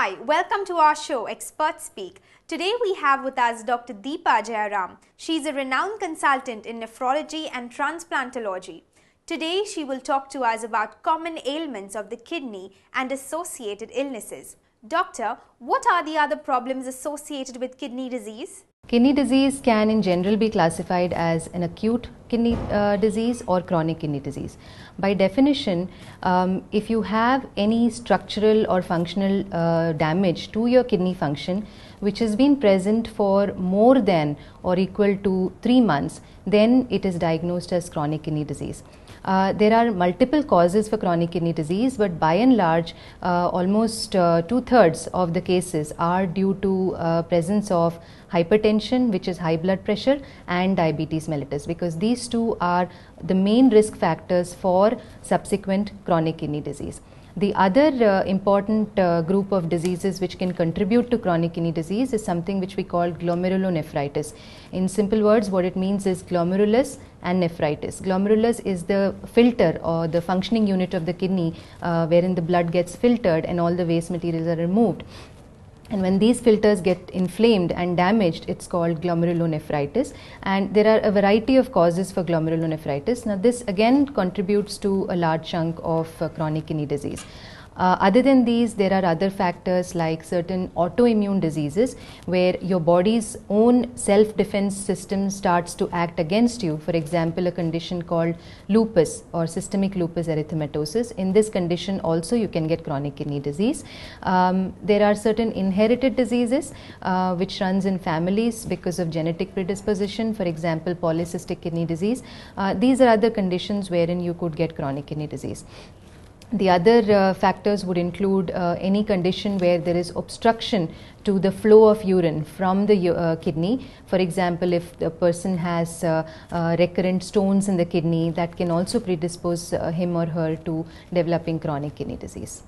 Hi, welcome to our show, Expert Speak. Today we have with us Dr. Deepa Jayaram. She is a renowned consultant in nephrology and transplantology. Today she will talk to us about common ailments of the kidney and associated illnesses. Doctor, what are the other problems associated with kidney disease? Kidney disease can in general be classified as an acute kidney uh, disease or chronic kidney disease. By definition, um, if you have any structural or functional uh, damage to your kidney function which has been present for more than or equal to 3 months, then it is diagnosed as chronic kidney disease. Uh, there are multiple causes for chronic kidney disease, but by and large, uh, almost uh, two thirds of the cases are due to uh, presence of hypertension, which is high blood pressure, and diabetes mellitus, because these two are the main risk factors for subsequent chronic kidney disease. The other uh, important uh, group of diseases which can contribute to chronic kidney disease is something which we call glomerulonephritis. In simple words, what it means is glomerulus and nephritis. Glomerulus is the filter or the functioning unit of the kidney uh, wherein the blood gets filtered and all the waste materials are removed. And when these filters get inflamed and damaged, it's called glomerulonephritis. And there are a variety of causes for glomerulonephritis. Now, this again contributes to a large chunk of uh, chronic kidney disease. Uh, other than these, there are other factors like certain autoimmune diseases where your body's own self defense system starts to act against you. For example, a condition called lupus or systemic lupus erythematosus. In this condition, also you can get chronic kidney disease. Um, there are certain inherited diseases uh, which runs in families because of genetic predisposition. For example, polycystic kidney disease. Uh, these are other conditions wherein you could get chronic kidney disease. The other uh, factors would include uh, any condition where there is obstruction to the flow of urine from the uh, kidney. For example, if the person has uh, uh, recurrent stones in the kidney, that can also predispose uh, him or her to developing chronic kidney disease.